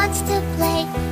wants to play.